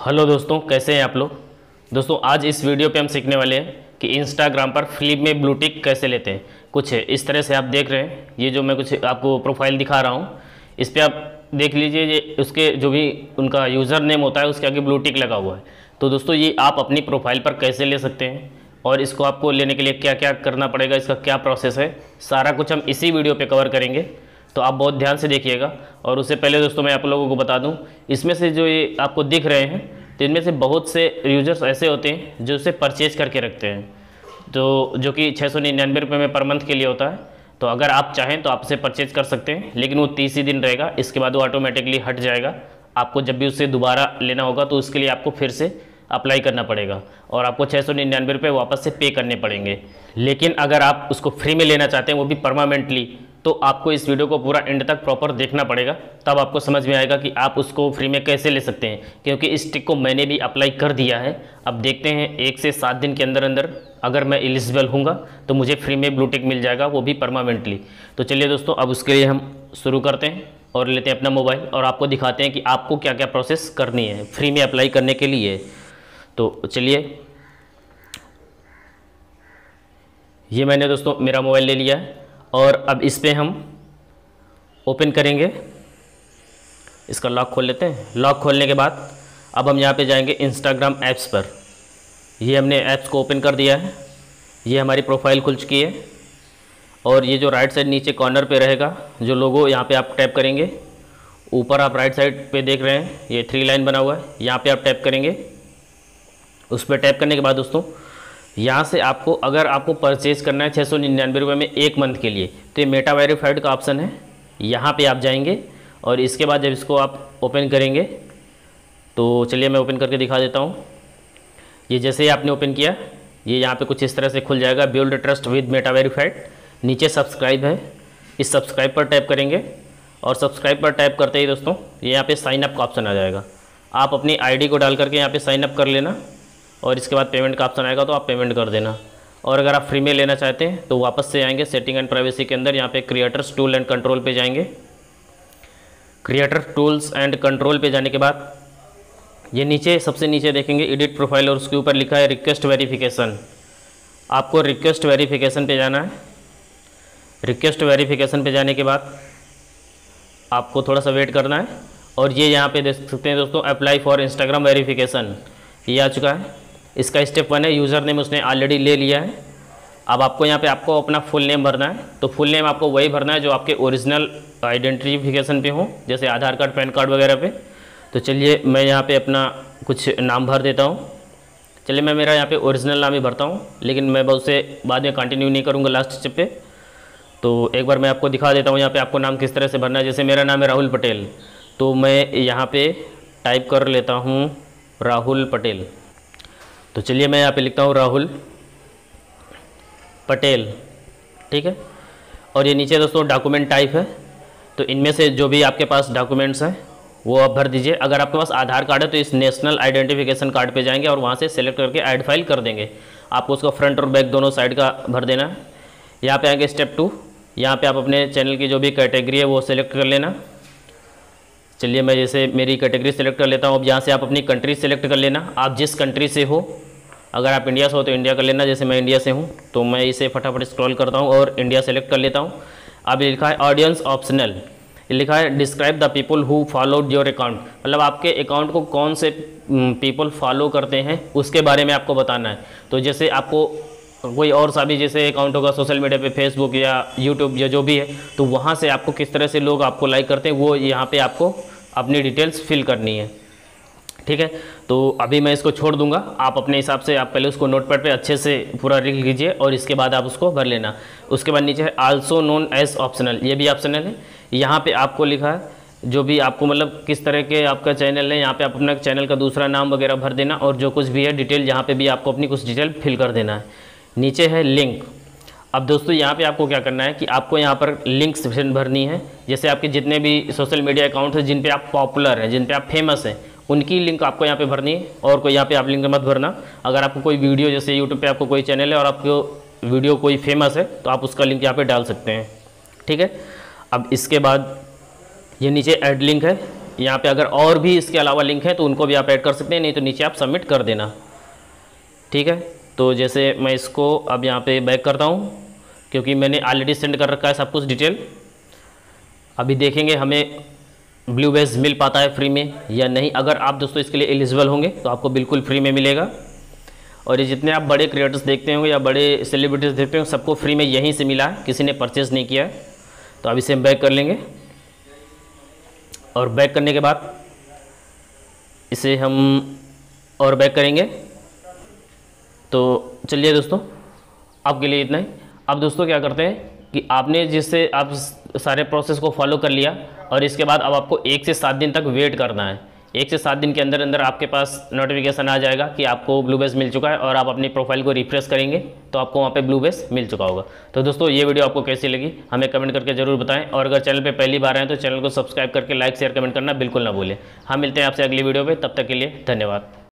Hello दोस्तों, कैसे हैं आप लोग? दोस्तों, आज इस वीडियो पे हम सीखने वाले हैं कि इंस्टाग्राम पर फ्लिप में ब्लू टिक कैसे लेते हैं। कुछ है इस तरह से आप देख रहे हैं। ये जो मैं कुछ आपको प्रोफ़ाइल दिखा रहा हूँ, इस पर आप देख लीजिए ये उसके जो भी उनका यूज़र नेम होता है, उसके आगे ब्लू टिक लगा हुआ है। तो दोस्तों, ये आप अपनी प्रोफ़ाइल पर कैसे ले सकते हैं और इसको आपको लेने के लिए क्या क्या करना पड़ेगा, इसका क्या प्रोसेस है, सारा कुछ हम इसी वीडियो पर कवर करेंगे। तो आप बहुत ध्यान से देखिएगा। और उससे पहले दोस्तों मैं आप लोगों को बता दूँ, इसमें से जो ये आपको दिख रहे हैं तो इनमें से बहुत से यूज़र्स ऐसे होते हैं जो उसे परचेज करके रखते हैं। तो जो कि छः सौ निन्यानवे रुपये में पर मंथ के लिए होता है। तो अगर आप चाहें तो आप उसे परचेज कर सकते हैं, लेकिन वो तीस ही दिन रहेगा, इसके बाद वो ऑटोमेटिकली हट जाएगा। आपको जब भी उससे दोबारा लेना होगा तो उसके लिए आपको फिर से अप्लाई करना पड़ेगा। और आपको छः सौ निन्यानवे रुपये वापस से पे करने पड़ेंगे। लेकिन अगर आप उसको फ्री में लेना चाहते हैं, वो भी परमानेंटली तो आपको इस वीडियो को पूरा एंड तक प्रॉपर देखना पड़ेगा। तब आपको समझ में आएगा कि आप उसको फ्री में कैसे ले सकते हैं। क्योंकि इस टिक को मैंने भी अप्लाई कर दिया है। अब देखते हैं, एक से सात दिन के अंदर अंदर अगर मैं एलिजिबल हूँगा तो मुझे फ्री में ब्लू टिक मिल जाएगा, वो भी परमानेंटली तो चलिए दोस्तों, अब उसके लिए हम शुरू करते हैं और लेते हैं अपना मोबाइल और आपको दिखाते हैं कि आपको क्या क्या प्रोसेस करनी है फ्री में अप्लाई करने के लिए। तो चलिए। ये मैंने दोस्तों मेरा मोबाइल ले लिया है। और अब इस पर हम ओपन करेंगे। इसका लॉक खोल लेते हैं। लॉक खोलने के बाद अब हम यहाँ पे जाएँगे इंस्टाग्राम ऐप्स पर। ये हमने ऐप्स को ओपन कर दिया है। ये हमारी प्रोफ़ाइल खुल चुकी है। और ये जो राइट साइड नीचे कॉर्नर पे रहेगा, जो लोगो यहाँ पे आप टैप करेंगे, ऊपर आप राइट साइड पे देख रहे हैं, ये थ्री लाइन बना हुआ है। यहाँ पे आप टैप करेंगे। उस पर टैप करने के बाद दोस्तों यहाँ से आपको, अगर आपको परचेज़ करना है छः सौ निन्यानवे रुपये में एक मंथ के लिए तो ये मेटा वेरीफाइड का ऑप्शन है। यहाँ पे आप जाएँगे और इसके बाद जब इसको आप ओपन करेंगे तो चलिए मैं ओपन करके दिखा देता हूँ। ये जैसे ही आपने ओपन किया, ये यहाँ पे कुछ इस तरह से खुल जाएगा build trust with Meta verified नीचे सब्सक्राइब है, इस सब्सक्राइब पर टैप करेंगे और सब्सक्राइब पर टैप करते ही दोस्तों, ये यहाँ पे साइन अप का ऑप्शन आ जाएगा। आप अपनी आईडी को डाल करके यहाँ पे साइन अप कर लेना। और इसके बाद पेमेंट का ऑप्शन आएगा तो आप पेमेंट कर देना। और अगर आप फ्री में लेना चाहते हैं तो वापस से आएँगे सेटिंग एंड प्राइवेसी के अंदर। यहाँ पे क्रिएटर्स टूल एंड कंट्रोल पे जाएँगे। क्रिएटर टूल्स एंड कंट्रोल पे जाने के बाद, ये नीचे, सबसे नीचे देखेंगे एडिट प्रोफ़ाइल और उसके ऊपर लिखा है रिक्वेस्ट वेरिफिकेशन आपको रिक्वेस्ट वेरिफिकेशन पे जाना है। रिक्वेस्ट वेरिफिकेशन पे जाने के बाद, आपको थोड़ा सा वेट करना है। और ये यहाँ पे देख सकते हैं दोस्तों अप्लाई फॉर इंस्टाग्राम वेरिफिकेशन ये आ चुका है। इसका स्टेप वन है यूज़र नेम उसने ऑलरेडी ले लिया है। अब आपको यहाँ पे आपको अपना फुल नेम भरना है। तो फुल नेम आपको वही भरना है जो आपके ओरिजिनल आइडेंटिफिकेशन पे हो, जैसे आधार कार्ड, पैन कार्ड वगैरह पे। तो चलिए, मैं यहाँ पे अपना कुछ नाम भर देता हूँ। चलिए, मैं मेरा यहाँ पे ओरिजिनल नाम ही भरता हूँ, लेकिन मैं बहुत से बाद में कंटिन्यू नहीं करूँगा लास्ट स्टेप पे। तो एक बार मैं आपको दिखा देता हूँ यहाँ पे आपको नाम किस तरह से भरना है। जैसे मेरा नाम है राहुल पटेल तो मैं यहाँ पे टाइप कर लेता हूँ राहुल पटेल। तो चलिए मैं यहाँ पे लिखता हूँ राहुल पटेल, ठीक है? और ये नीचे दोस्तों डॉक्यूमेंट टाइप है तो इनमें से जो भी आपके पास डॉक्यूमेंट्स हैं, वो आप भर दीजिए। अगर आपके पास आधार कार्ड है तो इस नेशनल आइडेंटिफिकेशन कार्ड पे जाएँगे और वहाँ से सेलेक्ट करके ऐड फ़ाइल कर देंगे। आपको उसका फ्रंट और बैक दोनों साइड का भर देना है। यहाँ पे आएँगे स्टेप टू यहाँ पे आप अपने चैनल की जो भी कैटेगरी है, वो सिलेक्ट कर लेना। चलिए मैं जैसे मेरी कैटेगरी सेलेक्ट कर लेता हूँ। अब यहाँ से आप अपनी कंट्री सेलेक्ट कर लेना। आप जिस कंट्री से हो अगर आप इंडिया से हो तो इंडिया कर लेना, जैसे मैं इंडिया से हूँ तो मैं इसे फटाफट स्क्रॉल करता हूँ और इंडिया सेलेक्ट कर लेता हूँ। अब लिखा है ऑडियंस ऑप्शनल लिखा है describe the people who followed your account मतलब आपके अकाउंट को कौन से पीपल फॉलो करते हैं, उसके बारे में आपको बताना है। तो जैसे आपको कोई और सा भी, जैसे अकाउंट होगा सोशल मीडिया पे फेसबुक या यूट्यूब या जो भी है तो वहाँ से आपको किस तरह से लोग आपको लाइक करते हैं, वो यहाँ पे आपको अपनी डिटेल्स फिल करनी है। ठीक है? तो अभी मैं इसको छोड़ दूँगा। आप अपने हिसाब से, आप पहले उसको नोटपैड पे अच्छे से पूरा लिख लीजिए और इसके बाद आप उसको भर लेना। उसके बाद नीचे है आल्सो नोन एज ऑप्शनल ये भी ऑप्शनल है। यहाँ पे आपको लिखा है, जो भी आपको मतलब किस तरह के आपका चैनल है, यहाँ पे आप अपना चैनल का दूसरा नाम वगैरह भर देना और जो कुछ भी है डिटेल यहाँ पे भी आपको अपनी कुछ डिटेल फिल कर देना है। नीचे है लिंक अब दोस्तों, यहाँ पे आपको क्या करना है कि आपको यहाँ पर लिंक सेक्शन भरनी है। जैसे आपके जितने भी सोशल मीडिया अकाउंट हैं, जिन पे आप पॉपुलर हैं, जिन पे आप फ़ेमस हैं उनकी लिंक आपको यहाँ पे भरनी है, और कोई यहाँ पे आप लिंक मत भरना। अगर आपको कोई वीडियो, जैसे यूट्यूब पे आपको कोई चैनल है और आपको वीडियो कोई फ़ेमस है तो आप उसका लिंक यहाँ पे डाल सकते हैं। ठीक है? अब इसके बाद ये नीचे ऐड लिंक है। यहाँ पे अगर और भी इसके अलावा लिंक है तो उनको भी आप ऐड कर सकते हैं, नहीं तो नीचे आप सबमिट कर देना। ठीक है? तो जैसे मैं इसको अब यहाँ पे बैक करता हूँ, क्योंकि मैंने ऑलरेडी सेंड कर रखा है सब कुछ डिटेल अभी देखेंगे हमें ब्लू बेस मिल पाता है फ्री में या नहीं? अगर आप दोस्तों इसके लिए एलिजिबल होंगे तो आपको बिल्कुल फ्री में मिलेगा। और ये जितने आप बड़े क्रिएटर्स देखते होंगे या बड़े सेलिब्रिटीज़ देखते होंगे, सबको फ्री में यहीं से मिला है, किसी ने परचेज़ नहीं किया है। तो अब इसे हम बैक कर लेंगे। और बैक करने के बाद इसे हम और बैक करेंगे। तो चलिए दोस्तों, आपके लिए इतना ही। अब दोस्तों क्या करते हैं कि आपने जिससे आप सारे प्रोसेस को फॉलो कर लिया और इसके बाद अब आपको एक से सात दिन तक वेट करना है। एक से सात दिन के अंदर अंदर आपके पास नोटिफिकेशन आ जाएगा कि आपको ब्लू बेस मिल चुका है और आप अपनी प्रोफ़ाइल को रिफ्रेश करेंगे तो आपको वहाँ पे ब्लू बेस मिल चुका होगा। तो दोस्तों, ये वीडियो आपको कैसी लगी? हमें कमेंट करके ज़रूर बताएँ और अगर चैनल पे पहली बार आए तो चैनल को सब्सक्राइब करके लाइक शेयर कमेंट करना बिल्कुल ना भूलें। हम मिलते हैं आपसे अगली वीडियो पर तब तक के लिए धन्यवाद।